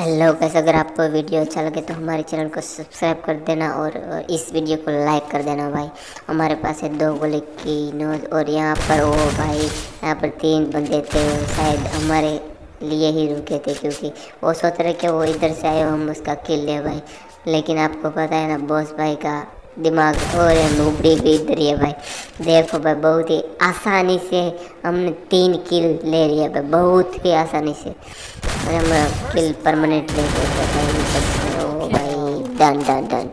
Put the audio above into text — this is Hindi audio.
हेलो कैसे अगर आपको वीडियो अच्छा लगे तो हमारे चैनल को सब्सक्राइब कर देना और, इस वीडियो को लाइक कर देना भाई। हमारे पास है दो गोले की नोज़ और यहाँ पर वो भाई यहाँ पर तीन बंदे थे। शायद हमारे लिए ही रुके थे क्योंकि वो सोच रहे कि वो इधर से आए हम उसका किल ले भाई। लेकिन आपको पता है ना बॉस भाई का दिमाग और नूबड़ी भी इधर है भाई। देखो भाई, बहुत ही आसानी से हमने तीन किल ले लिया भाई, बहुत ही आसानी से। और हम किल परमानेंट ले रहे भाई डन डन डन।